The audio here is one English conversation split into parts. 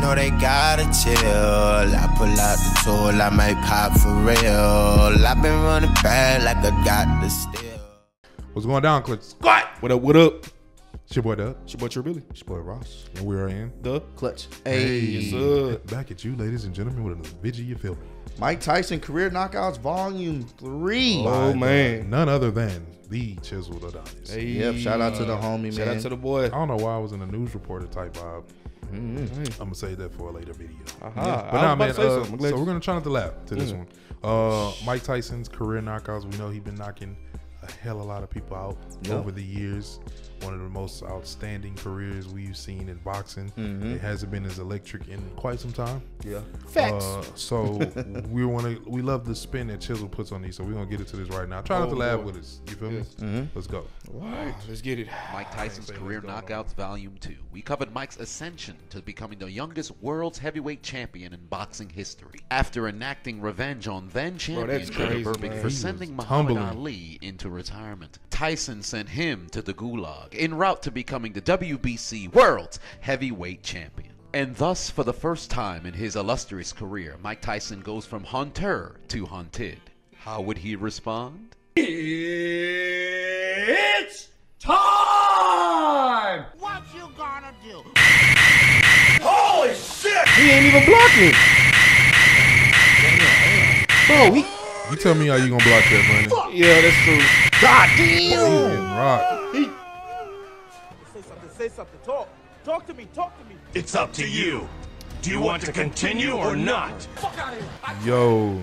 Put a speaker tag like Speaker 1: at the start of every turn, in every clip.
Speaker 1: know they gotta chill. I pull out the tool, I might pop for real. I've been running bad like I got the steal.
Speaker 2: What's going down, Clint?
Speaker 3: Squad. What up? What up?
Speaker 2: It's your boy Dub.
Speaker 3: It's your boy Trill Billy.
Speaker 2: It's your boy Ross. And we are in.
Speaker 3: The clutch.
Speaker 2: Hey,
Speaker 3: yes, sir.
Speaker 2: back at you, ladies and gentlemen, with another video. You feel me?
Speaker 4: Mike Tyson career knockouts volume three.
Speaker 3: Oh, oh
Speaker 2: By
Speaker 3: man.
Speaker 2: none other than the chiseled Adonis.
Speaker 3: Hey.
Speaker 4: Yep, shout out to the homie, man.
Speaker 3: Shout out to the boy.
Speaker 2: I don't know why I was in a news reporter type vibe. I'm gonna say that for a later video.
Speaker 3: Aha.
Speaker 2: But
Speaker 3: I was
Speaker 2: nah, man.
Speaker 3: to
Speaker 2: uh,
Speaker 3: something. I'm glad
Speaker 2: so we're gonna try not to laugh to this one. Uh, Mike Tyson's career knockouts. We know he's been knocking a hell of a lot of people out
Speaker 4: Yep.
Speaker 2: over the years. One of the most outstanding careers we've seen in boxing.
Speaker 3: Mm-hmm.
Speaker 2: It hasn't been as electric in quite some time.
Speaker 4: yeah.
Speaker 3: Facts.
Speaker 2: Uh, so we want to. We love the spin that Chisel puts on these. So we're gonna get into this right now. Try not
Speaker 3: Oh,
Speaker 2: to laugh
Speaker 3: Lord.
Speaker 2: with us. You feel
Speaker 3: Yes.
Speaker 2: me? Let's go.
Speaker 3: Alright, let's get it.
Speaker 5: Mike Tyson's career knockouts volume 2. We covered Mike's ascension to becoming the youngest world's heavyweight champion in boxing history. After enacting revenge on then champion
Speaker 3: that's
Speaker 5: Trevor
Speaker 3: crazy,
Speaker 5: Berbick
Speaker 3: man.
Speaker 5: for
Speaker 2: He
Speaker 5: sending Muhammad
Speaker 2: tumbling.
Speaker 5: Ali into retirement. Tyson sent him to the gulag en route to becoming the WBC world's heavyweight champion. And thus, for the first time in his illustrious career, Mike Tyson goes from hunter to hunted. How would he respond?
Speaker 3: It's time!
Speaker 6: What you gonna do?
Speaker 3: Holy shit! He ain't even blocking. Bro, he.
Speaker 2: You tell me how you gonna block that money?
Speaker 3: Yeah, that's true. God
Speaker 2: He
Speaker 3: damn!
Speaker 2: getting rocked.
Speaker 7: Say something, say something. Talk. Talk to me, talk to me.
Speaker 8: It's up to you. Do you want to continue or not?
Speaker 2: Yo,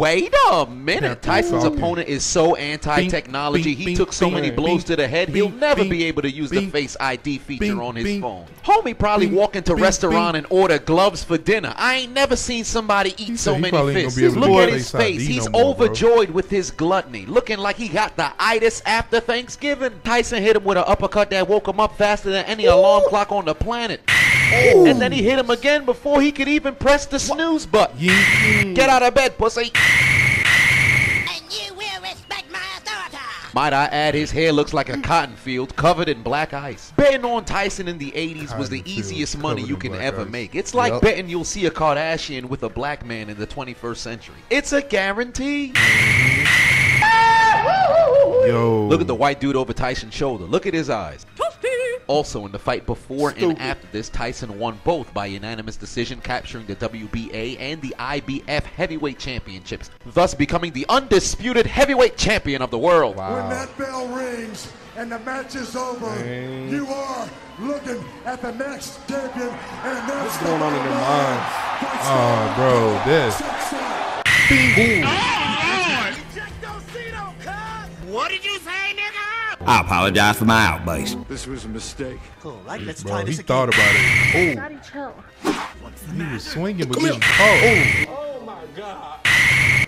Speaker 5: Wait a minute. Tyson's opponent is so anti-technology. He took so many blows to the head, he'll never be able to use the Face ID feature on his phone. Homie probably walk into restaurant and order gloves for dinner. I ain't never seen somebody eat so many fists.
Speaker 2: gonna be able to
Speaker 5: Look at his
Speaker 2: Face
Speaker 5: He's
Speaker 2: no more, bro.
Speaker 5: overjoyed with his gluttony, looking like he got the itis after Thanksgiving. Tyson hit him with an uppercut that woke him up faster than any alarm clock on the planet. And then he hit him again before he could even press the snooze button. Get out of bed, pussy. Might I add, his hair looks like a cotton field covered in black ice. Betting on Tyson in the 80s was the easiest money you can ever
Speaker 2: ice.
Speaker 5: make. It's like
Speaker 4: Yup.
Speaker 5: betting you'll see a Kardashian with a black man in the 21st century. It's a guarantee.
Speaker 2: Yo,
Speaker 5: Look at the white dude over Tyson's shoulder. Look at his eyes. Also, in the fight before and after this, Tyson won both by unanimous decision, capturing the WBA and the IBF heavyweight championships, thus becoming the undisputed heavyweight champion of the world.
Speaker 9: When that bell rings and the match is over, you are looking at the next champion, and that's
Speaker 3: What's going on in their minds?
Speaker 2: Oh, bro, this.
Speaker 6: What
Speaker 8: I apologize for my outburst.
Speaker 9: This was a mistake.
Speaker 6: Cool, right? Let's
Speaker 2: Bro, he thought about it. Oh.
Speaker 10: Daddy, chill.
Speaker 2: Oh, he was swinging, but getting caught.
Speaker 7: Oh my god.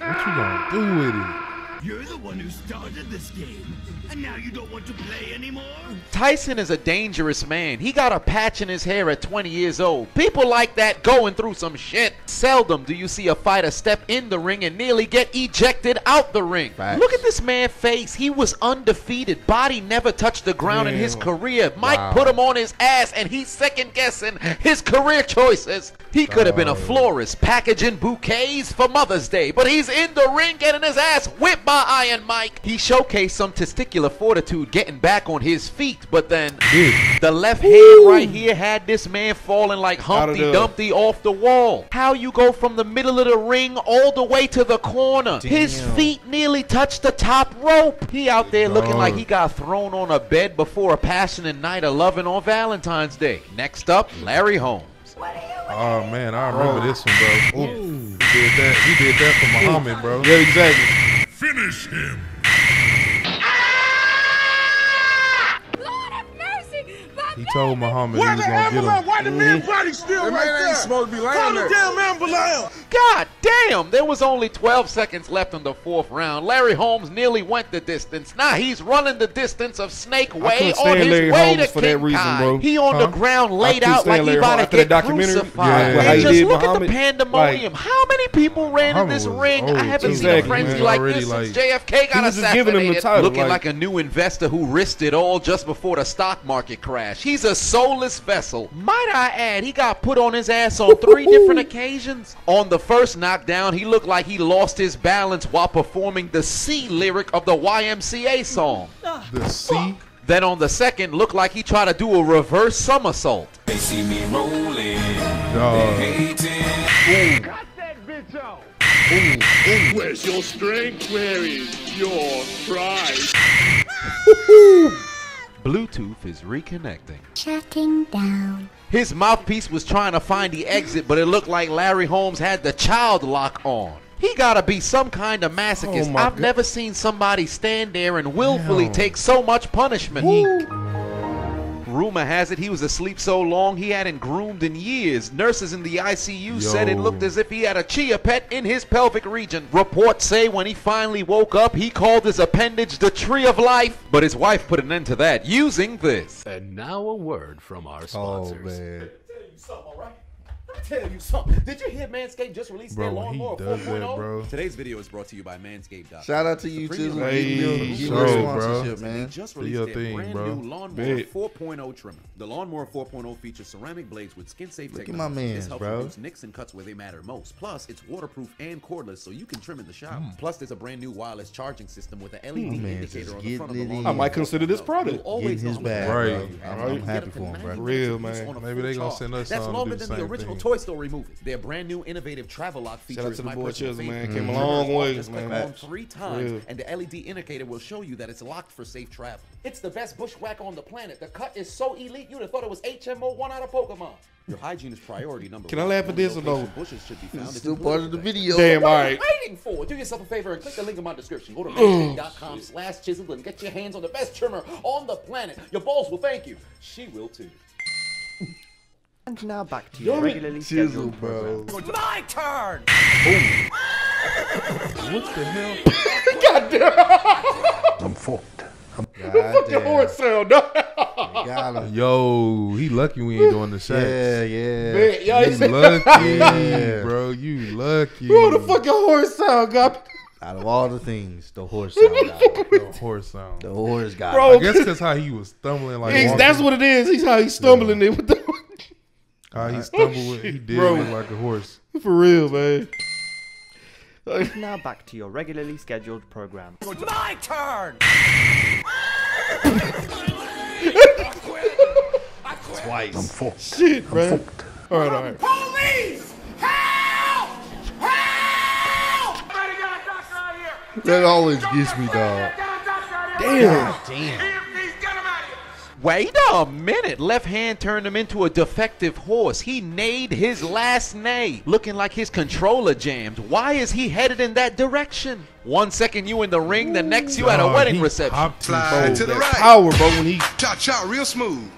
Speaker 2: What you gonna do with it?
Speaker 8: You're the one who started this game, and now you don't want to play anymore?
Speaker 5: Tyson is a dangerous man. He got a patch in his hair at 20 years old. People like that going through some shit. Seldom do you see a fighter step in the ring and nearly get ejected out the ring.
Speaker 4: Facts.
Speaker 5: Look at this man's face. He was undefeated. Body never touched the ground in his career. Mike
Speaker 2: Wow.
Speaker 5: put him on his ass and he's second guessing his career choices. He could have been a oh. florist packaging bouquets for Mother's Day, but he's in the ring getting his ass whipped by Iron Mike. He showcased some testicular fortitude getting back on his feet, but then the left hand right here had this man falling like Humpty
Speaker 3: there.
Speaker 5: Dumpty off the wall. How you go from the middle of the ring all the way to the corner? His feet nearly touched the top rope. He out there looking like he got thrown on a bed before a passionate night of loving on Valentine's Day. Next up, Larry Holmes.
Speaker 2: Oh man, I remember this one, bro. He did that. He did that for Muhammad, bro.
Speaker 3: Yeah, exactly.
Speaker 9: Finish him.
Speaker 10: Lord have mercy.
Speaker 2: He told Muhammad he was gonna get him.
Speaker 7: Why the mm-hmm. man body still
Speaker 3: That
Speaker 7: right
Speaker 3: man ain't
Speaker 7: there?
Speaker 3: supposed to be laying
Speaker 7: Call
Speaker 3: there.
Speaker 7: the damn ambulance.
Speaker 5: God damn! Damn, there was only 12 seconds left in the fourth round. Larry Holmes nearly went the distance. Now he's running the distance of Snake Way on his
Speaker 11: Larry
Speaker 5: way
Speaker 11: Holmes
Speaker 5: to
Speaker 11: for that reason,
Speaker 5: Kai.
Speaker 11: bro.
Speaker 5: He on
Speaker 2: Huh?
Speaker 5: the ground laid out like he about
Speaker 11: Holmes
Speaker 5: to get
Speaker 11: documentary.
Speaker 5: crucified.
Speaker 2: Yeah.
Speaker 5: Just
Speaker 11: did
Speaker 5: look
Speaker 11: Muhammad,
Speaker 5: at the pandemonium. How many people ran in this ring? I
Speaker 2: oh,
Speaker 5: haven't
Speaker 2: too.
Speaker 5: seen a frenzy
Speaker 2: man.
Speaker 5: like
Speaker 2: Already,
Speaker 5: this since
Speaker 2: like-
Speaker 5: JFK got
Speaker 11: He was giving him the
Speaker 5: assassinated.
Speaker 11: title,
Speaker 5: Looking
Speaker 11: like-
Speaker 5: like a new investor who risked it all just before the stock market crash. He's a soulless vessel. Might I add, he got put on his ass on three different occasions. On the first knockdown, he looked like he lost his balance while performing the C lyric of the YMCA song.
Speaker 2: The C.
Speaker 5: Then on the second, looked like he tried to do a reverse somersault.
Speaker 12: They see me rolling,
Speaker 2: Dog.
Speaker 12: hating.
Speaker 7: Cut that bitch out.
Speaker 3: Where's your strength? Where is your pride?
Speaker 5: Bluetooth is reconnecting.
Speaker 6: Shutting down.
Speaker 5: His mouthpiece was trying to find the exit, but it looked like Larry Holmes had the child lock on. He gotta be some kind of masochist.
Speaker 11: Oh
Speaker 5: I've
Speaker 11: God.
Speaker 5: never seen somebody stand there and willfully
Speaker 2: Damn.
Speaker 5: take so much punishment. Rumor has it he was asleep so long he hadn't groomed in years. Nurses in the ICU said it looked as if he had a chia pet in his pelvic region. Reports say when he finally woke up, he called his appendage the tree of life. But his wife put an end to that using this.
Speaker 13: And now a word from our sponsors.
Speaker 4: Oh
Speaker 13: sponsors.
Speaker 4: man.
Speaker 7: Tell you something, all right? Let me tell you something. Did you hear Manscaped just released
Speaker 2: Bro,
Speaker 7: their lawnmower 4.0?
Speaker 2: bro.
Speaker 14: Today's video is brought to you by Manscaped.com.
Speaker 4: Shout out to you
Speaker 14: The
Speaker 4: too.
Speaker 11: Hey,
Speaker 4: Give me-
Speaker 11: for
Speaker 4: give me
Speaker 2: sure,
Speaker 4: a
Speaker 2: bro.
Speaker 4: sponsorship,
Speaker 14: oh
Speaker 4: They
Speaker 14: just released
Speaker 2: your
Speaker 14: their
Speaker 2: thing,
Speaker 14: brand
Speaker 2: bro.
Speaker 14: new Lawnmower
Speaker 11: Bet.
Speaker 14: 4.0 trimmer. The Lawnmower 4.0 features ceramic blades with skin-safe
Speaker 4: Look at
Speaker 14: technology.
Speaker 4: my
Speaker 14: this helps
Speaker 4: bro.
Speaker 14: reduce nicks and cuts where they matter most. Plus, it's waterproof and cordless, so you can trim in the shower. Mm. Plus, there's a brand new wireless charging system with an LED
Speaker 4: My man's
Speaker 14: indicator on the front of the lawnmower.
Speaker 11: I might consider this product.
Speaker 14: You'll always
Speaker 4: Getting his
Speaker 14: know
Speaker 4: bag,
Speaker 2: Right.
Speaker 14: value you have.
Speaker 2: Right.
Speaker 14: You
Speaker 4: I'm happy for him, bro.
Speaker 11: Real, man.
Speaker 2: Maybe
Speaker 14: full
Speaker 2: they gonna send us
Speaker 14: That's
Speaker 2: some to
Speaker 14: longer
Speaker 2: do the
Speaker 14: than the
Speaker 2: same
Speaker 14: original
Speaker 2: thing.
Speaker 14: Toy Story movie. Their brand new innovative travel lock feature
Speaker 11: Shout out
Speaker 14: is
Speaker 11: to
Speaker 14: my
Speaker 11: boy
Speaker 14: personal
Speaker 11: Chisel,
Speaker 14: favorite.
Speaker 11: man. Came a
Speaker 14: Turn it
Speaker 11: long
Speaker 14: off,
Speaker 11: way,
Speaker 14: Just click on three times,
Speaker 11: Real.
Speaker 14: and the LED indicator will show you that it's locked for safe travel.
Speaker 7: It's the best bushwhacker on the planet. The cut is so elite, you'd have thought it was HM01 out of Pokemon.
Speaker 14: Your hygiene is priority number
Speaker 11: Can I laugh at this or no?
Speaker 14: Bushes should be found.
Speaker 4: It's still part of the video.
Speaker 11: Damn,
Speaker 7: What
Speaker 11: all
Speaker 7: are you waiting for? Do yourself a favor and click the link in my description. Go to manscaped.com slash chisel and get your hands on the best trimmer on the planet. Your balls will thank you. She will too.
Speaker 15: And now back to your
Speaker 4: Damn it,
Speaker 15: regularly
Speaker 4: Chisel,
Speaker 15: scheduled
Speaker 4: bro.
Speaker 15: program.
Speaker 3: My turn! Oh.
Speaker 2: What the hell?
Speaker 11: I'm fucked.
Speaker 4: God
Speaker 11: Fuck the
Speaker 4: damn.
Speaker 11: horse sound. No.
Speaker 4: Got him.
Speaker 2: Yo, he lucky we ain't doing the shots.
Speaker 4: Yeah, yeah.
Speaker 11: Man, y'all
Speaker 2: You
Speaker 11: ain't
Speaker 2: lucky,
Speaker 4: Yeah.
Speaker 2: bro. You lucky.
Speaker 11: Bro, the fucking horse sound got
Speaker 4: Out of all the things, the horse sound got.
Speaker 2: The horse sound.
Speaker 4: The horse got
Speaker 11: Bro,
Speaker 2: I guess because how he was stumbling like
Speaker 11: Ex- that's what it is. He's how he's stumbling there with the
Speaker 2: how he stumbled. with- He did
Speaker 11: Bro.
Speaker 2: look like a horse.
Speaker 11: for real, man.
Speaker 15: Now back to your regularly scheduled program.
Speaker 3: My turn!
Speaker 4: Twice.
Speaker 11: Shit, man. All right, all right.
Speaker 3: Police! Help! Help! Get a doctor out here!
Speaker 4: That always gets me, dog.
Speaker 3: Get a doctor out here!
Speaker 11: Damn.
Speaker 4: Damn.
Speaker 3: EMTs, get him out here!
Speaker 5: Wait a minute. Left hand turned him into a defective horse. He neighed his last neigh, looking like his controller jammed. Why is he headed in that direction? One second you in the ring, the next you at a wedding
Speaker 2: he
Speaker 5: reception.
Speaker 2: popped his
Speaker 16: Slide to the
Speaker 11: That
Speaker 16: right.
Speaker 11: power, bro, when he
Speaker 16: cha cha real smooth.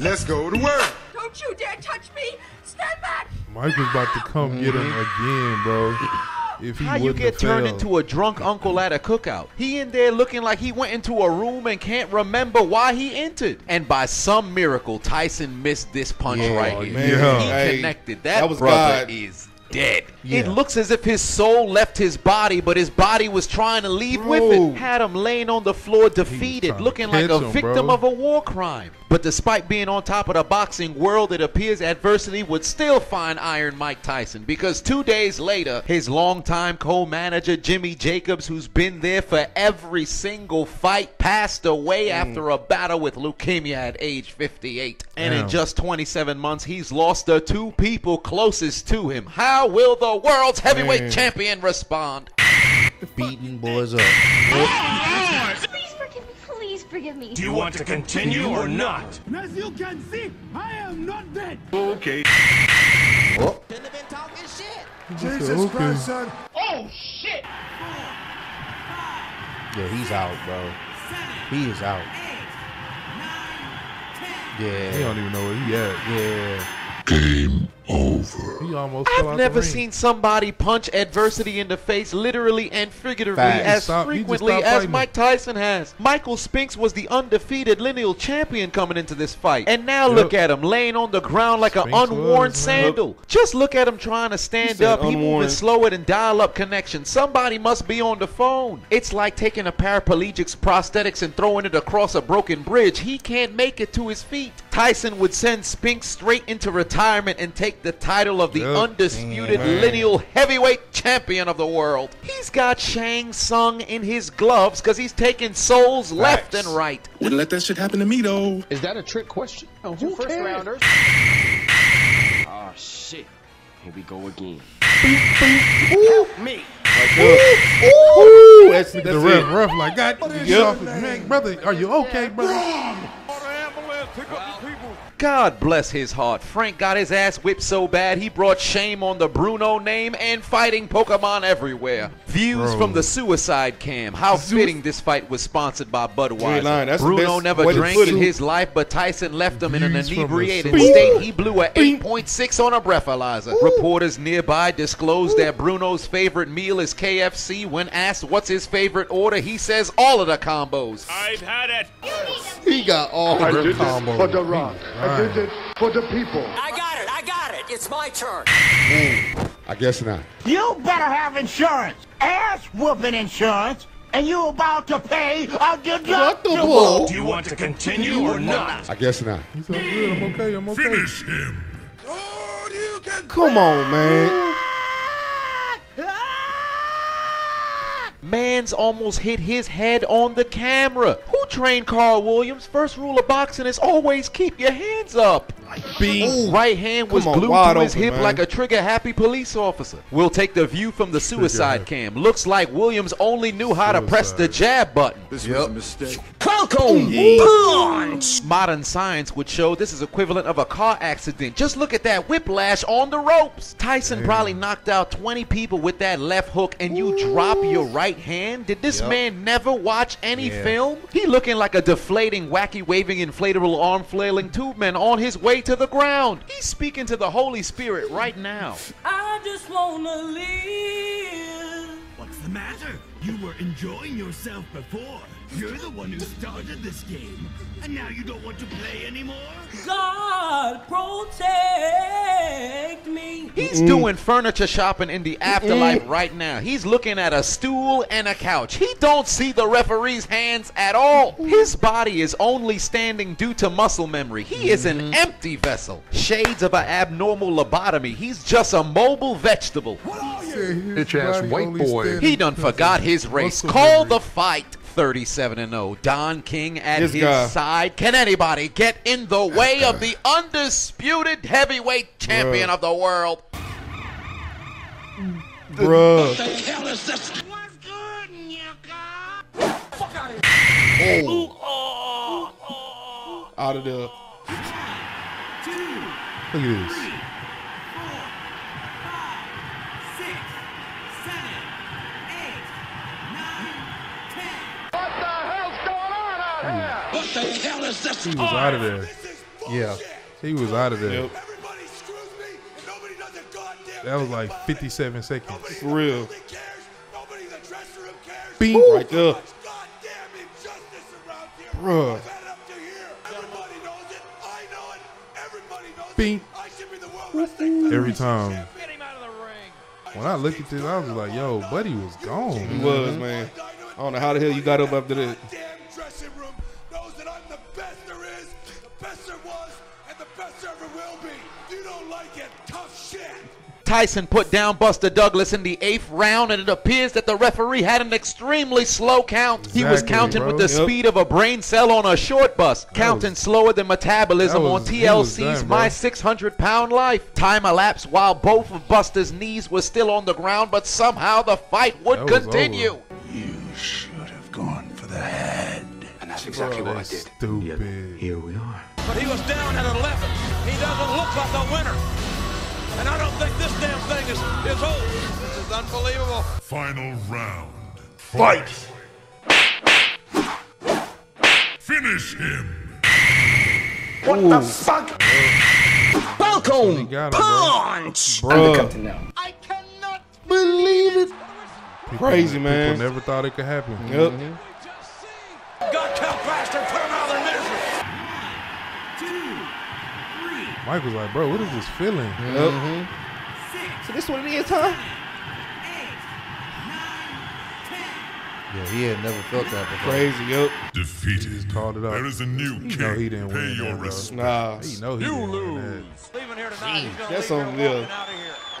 Speaker 16: Let's go to work.
Speaker 10: Don't you dare touch me! Stand back!
Speaker 2: Mike was about to come get him mm-hmm. again, bro. If he
Speaker 5: How you get turned
Speaker 2: failed.
Speaker 5: into a drunk uncle at a cookout? He in there looking like he went into a room and can't remember why he entered. And by some miracle, Tyson missed this punch
Speaker 4: Yeah,
Speaker 5: right here.
Speaker 11: man.
Speaker 2: Yeah.
Speaker 5: He connected. That,
Speaker 11: that was
Speaker 5: brother
Speaker 11: God.
Speaker 5: is dead.
Speaker 4: Yeah.
Speaker 5: It looks as if his soul left his body, but his body was trying to leave with it. Had him laying on the floor defeated, looking like a
Speaker 2: him,
Speaker 5: victim
Speaker 2: bro.
Speaker 5: of a war crime. But despite being on top of the boxing world, it appears adversity would still find Iron Mike Tyson because two days later, his longtime co-manager Jimmy Jacobs, who's been there for every single fight, passed away after a battle with leukemia at age 58. And in just 27 months, he's lost the two people closest to him. How will the world's heavyweight
Speaker 11: Man.
Speaker 5: champion respond?
Speaker 4: Beating boys up.
Speaker 10: Please forgive me, please forgive me.
Speaker 3: Do you want to continue or not?
Speaker 8: As you can see, I am not dead.
Speaker 3: Okay.
Speaker 4: Oh,
Speaker 9: Jesus Christ, son.
Speaker 3: Oh, shit!
Speaker 4: yeah, he's out, bro. He is out.
Speaker 2: He
Speaker 4: Yeah,
Speaker 2: don't even know where he at.
Speaker 4: yeah.
Speaker 11: game
Speaker 2: over. He almost
Speaker 5: I've never seen somebody punch adversity in the face literally and figuratively
Speaker 2: Facts.
Speaker 5: as
Speaker 2: Stop- he just
Speaker 5: frequently as. Mike Tyson has. Michael Spinks was the undefeated lineal champion coming into this fight. And now
Speaker 2: Yep.
Speaker 5: look at him laying on the ground like an unworn
Speaker 2: was, man.
Speaker 5: sandal. Just look at him trying to stand
Speaker 11: said
Speaker 5: up. He
Speaker 11: unworn.
Speaker 5: moving slower than dial-up connection. Somebody must be on the phone. It's like taking a paraplegic's prosthetics and throwing it across a broken bridge. He can't make it to his feet. Tyson would send Spinks straight into retirement and take the title of the
Speaker 2: Yep.
Speaker 5: undisputed
Speaker 2: Man.
Speaker 5: lineal heavyweight champion of the world. He's got Shang Tsung in his gloves because he's taking souls left and right.
Speaker 16: Wouldn't let that shit happen to me though.
Speaker 17: Is that a trick question?
Speaker 8: Oh,
Speaker 17: Two first
Speaker 8: cares?
Speaker 17: rounders. Oh shit. Here we go again.
Speaker 8: Help me.
Speaker 11: Uh, Ooh, that's, that's
Speaker 2: the ref,
Speaker 11: it.
Speaker 2: ref, like, God, get
Speaker 11: Yep.
Speaker 2: off his man, brother. Are you okay, brother?
Speaker 5: God bless his heart. Frank got his ass whipped so bad he brought shame on the Bruno name and fighting Pokemon everywhere. Views
Speaker 2: Bro.
Speaker 5: from the suicide cam. How fitting this fight was sponsored by Budweiser.
Speaker 11: lying. That's
Speaker 5: Bruno never drank in his life, but Tyson left him in an
Speaker 2: Views from the
Speaker 5: inebriated
Speaker 2: suicide-
Speaker 5: state. He blew a 8.6 on a breathalyzer. Reporters nearby disclosed that Bruno's favorite meal is KFC. When asked what's his favorite order, he says all of the combos.
Speaker 8: I've had it.
Speaker 11: He got all
Speaker 9: I
Speaker 11: the
Speaker 9: did this for The Rock. I did it for the people.
Speaker 8: I got it. I got it. It's my turn.
Speaker 16: I guess not.
Speaker 6: You better have insurance. Ass whooping insurance. And you about to pay a deductible.
Speaker 8: Do you want to continue or not?
Speaker 16: I guess not.
Speaker 2: He said, good, I'm okay, I'm okay.
Speaker 8: Finish him.
Speaker 11: Come on, man.
Speaker 5: Man's almost hit his head on the camera. Who trained Carl Williams? First rule of boxing is always keep your hands up.
Speaker 11: B.
Speaker 5: Right hand was
Speaker 11: Come on,
Speaker 5: glued to his
Speaker 11: open,
Speaker 5: hip
Speaker 11: man.
Speaker 5: like a trigger happy police officer. We'll take the view from the suicide cam. Looks like Williams only knew how to press the jab button.
Speaker 16: This was a mistake.
Speaker 8: Falcon punch.
Speaker 5: Modern science would show this is equivalent of a car accident. Just look at that whiplash on the ropes. Tyson probably knocked out 20 people with that left hook and you drop your right hand? Did this
Speaker 2: Yep.
Speaker 5: man never watch any
Speaker 2: Yeah.
Speaker 5: film? He looking like a deflating, wacky waving inflatable arm flailing tube man on his way to the ground. He's speaking to the Holy Spirit right now.
Speaker 8: I just wanna live. What's the matter? You were enjoying yourself before. You're the one who started this game. And now you don't want to play anymore? God protect me.
Speaker 5: He's doing furniture shopping in the afterlife right now. He's looking at a stool and a couch. He don't see the referee's hands at all. His body is only standing due to muscle memory. He is an empty vessel. Shades of an abnormal lobotomy. He's just a mobile vegetable.
Speaker 2: Bitch
Speaker 17: ass white boy.
Speaker 5: He done forgot his race. Call the fight. 37 and 0. Don King at
Speaker 11: This
Speaker 5: his
Speaker 11: guy.
Speaker 5: side. Can anybody get in the way of the undisputed heavyweight champion
Speaker 11: Bruh.
Speaker 5: of the world?
Speaker 11: Bruh.
Speaker 8: hell is this?
Speaker 6: What's good, Nyaka?
Speaker 11: Oh. Out of there.
Speaker 2: Look at this.
Speaker 8: The hell is this?
Speaker 2: He was out of there.
Speaker 11: Yeah.
Speaker 2: He was out of there.
Speaker 11: Yep.
Speaker 9: Everybody screws me, and nobody does a goddamn
Speaker 2: That was like 57 seconds.
Speaker 11: For real.
Speaker 9: Nobody cares. Nobody in the dressing room cares.
Speaker 2: Beep.
Speaker 11: Right there.
Speaker 9: Goddamn injustice around here.
Speaker 11: Bruh.
Speaker 9: I've had it up to here. Everybody knows it. I know it. Everybody knows
Speaker 2: Beep.
Speaker 9: it. I should be the world wrestling
Speaker 2: Every time. When I looked at this, I was like, yo, Buddy was gone.
Speaker 11: He was, man. I don't know how the hell you got up after that.
Speaker 5: Tyson put down Buster Douglas in the eighth round, and it appears that the referee had an extremely slow count. he was
Speaker 2: Exactly,
Speaker 5: counting with the
Speaker 11: Yep.
Speaker 5: speed of a brain cell on a short bus, counting slower than metabolism
Speaker 2: that
Speaker 5: on
Speaker 2: was- he was
Speaker 5: TLC's
Speaker 2: done.
Speaker 5: My 600 Pound Life. Time elapsed while both of Buster's knees were still on the ground, but somehow the fight would continue.
Speaker 2: over.
Speaker 16: You should have gone for the head.
Speaker 17: And that's exactly
Speaker 2: Bro,
Speaker 17: what I did.
Speaker 2: stupid.
Speaker 17: Here we are.
Speaker 8: But he was down at 11. He doesn't look like a winner. And I don't think this damn thing is, is over. This is unbelievable.
Speaker 9: Final round. Fight. Finish him.
Speaker 8: What the fuck? Falcon
Speaker 17: silicone
Speaker 2: got him, bro.
Speaker 17: punch.
Speaker 11: Bruh.
Speaker 17: Undercut now.
Speaker 6: I cannot
Speaker 11: Believe it.
Speaker 2: People-
Speaker 11: Crazy, man.
Speaker 2: People never thought it could happen.
Speaker 11: Yep.
Speaker 3: Got count bastard, put him out of their misery.
Speaker 2: Mike was like, bro, what is this feeling? Mm-hmm.
Speaker 11: Yep. So this what it is, huh?
Speaker 4: Yeah, he had never felt that before.
Speaker 11: Crazy, yep.
Speaker 2: He just called it up.
Speaker 18: There is a new
Speaker 2: He
Speaker 18: king.
Speaker 2: know he didn't
Speaker 18: Pay
Speaker 2: win
Speaker 18: your
Speaker 2: that, bro.
Speaker 18: respect.
Speaker 11: Nah.
Speaker 2: He know he
Speaker 3: You
Speaker 2: didn't win
Speaker 3: lose. Leaving here tonight, he's gonna
Speaker 11: That's
Speaker 3: leave
Speaker 11: something,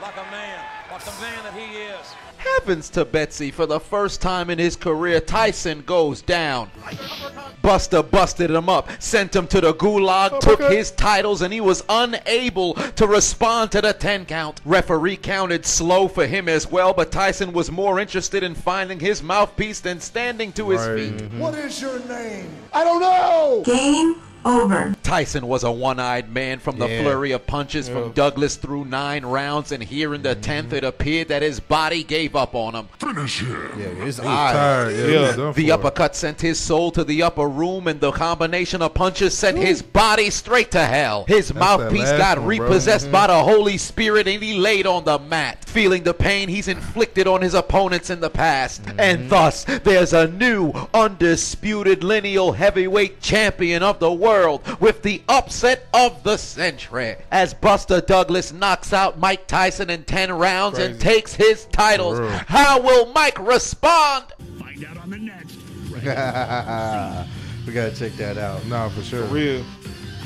Speaker 3: here
Speaker 11: yeah.
Speaker 3: walking out of here like a man, like the man that he is.
Speaker 5: Heavens to Betsy, for the first time in his career, Tyson goes down. Buster busted him up, sent him to the gulag, took his titles, and he was unable to respond to the 10 count. Referee counted slow for him as well, but Tyson was more interested in finding his mouthpiece than standing to his
Speaker 2: Right.
Speaker 5: feet.
Speaker 2: Mhm.
Speaker 9: What is your name?
Speaker 6: I don't know.
Speaker 10: Game over.
Speaker 5: Tyson was a one-eyed man from the
Speaker 4: Yeah.
Speaker 5: flurry of punches from Douglas through nine rounds, and here in the mm-hmm. tenth, it appeared that his body gave up on him.
Speaker 18: Finish him.
Speaker 4: Yeah, his
Speaker 2: He
Speaker 4: eyes.
Speaker 2: tired. Yeah,
Speaker 11: Yeah.
Speaker 5: The
Speaker 2: for.
Speaker 5: uppercut sent his soul to the upper room, and the combination of punches sent his body straight to hell. His
Speaker 2: That's
Speaker 5: mouthpiece got
Speaker 2: one, bro.
Speaker 5: repossessed mm-hmm. by the Holy Spirit, and he laid on the mat, feeling the pain he's inflicted on his opponents in the past. Mm-hmm. And thus, there's a new, undisputed lineal heavyweight champion of the world with the upset of the century. As Buster Douglas knocks out Mike Tyson in 10 rounds and takes his titles,
Speaker 2: For real.
Speaker 5: how will Mike respond?
Speaker 8: Find out on the next.
Speaker 4: we gotta check that out.
Speaker 2: Nah, for sure.
Speaker 11: For real.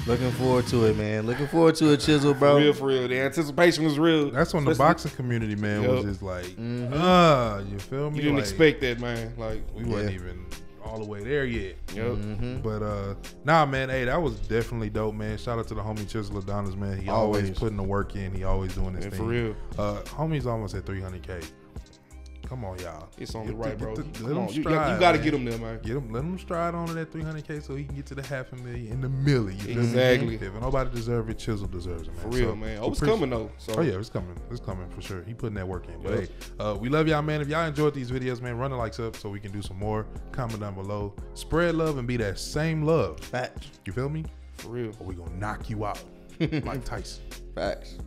Speaker 4: Looking forward to it, man. Looking forward to it, Chisel, bro.
Speaker 11: For real, for real. The anticipation was real.
Speaker 2: That's when the
Speaker 11: Especially-
Speaker 2: boxing community, man, was just like, uh, you feel me?
Speaker 11: You didn't
Speaker 2: Like,
Speaker 11: expect that, man. Like,
Speaker 2: We wasn't even all the way there yet.
Speaker 11: Yep.
Speaker 2: But uh nah man, hey, that was definitely dope, man. Shout out to the homie Chisel Adonis, man. He always,
Speaker 4: Always.
Speaker 2: putting the work in. He always doing his
Speaker 11: Yeah,
Speaker 2: thing.
Speaker 11: for real.
Speaker 2: Uh homie's almost at 300k. Come on, y'all.
Speaker 11: It's only
Speaker 2: Get
Speaker 11: right,
Speaker 2: the-
Speaker 11: bro.
Speaker 2: get the-
Speaker 11: Come
Speaker 2: let him
Speaker 11: on. You- you gotta
Speaker 2: man.
Speaker 11: get him there, man.
Speaker 2: Get him, let him stride on to that 300k so he can get to the half a million in the milli. You feel me?
Speaker 11: Exactly.
Speaker 2: If nobody deserves it, Chisel deserves it, man.
Speaker 11: For real, man. Oh, it's coming, though, so-
Speaker 2: Oh yeah, it's coming. It's coming for sure. He putting that work in. But
Speaker 11: Yep.
Speaker 2: hey, uh, we love y'all, man. If y'all enjoyed these videos, man, run the likes up so we can do some more. Comment down below. Spread love and be that same love.
Speaker 4: Facts.
Speaker 2: You feel me?
Speaker 11: For real.
Speaker 2: Or we gonna knock you out like Tyson.
Speaker 4: Facts.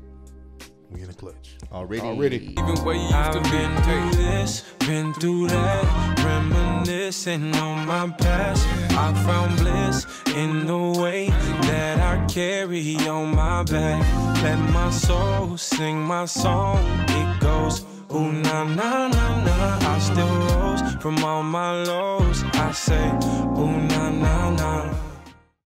Speaker 2: We in the clutch.
Speaker 4: Already.
Speaker 11: Already.
Speaker 12: Even where you used to been through this, been through that, reminiscing on my past. I found bliss in the way that I carry on my back. Let my soul sing my song. It goes. Ooh, na na na na, I still rose from all my lows. I say,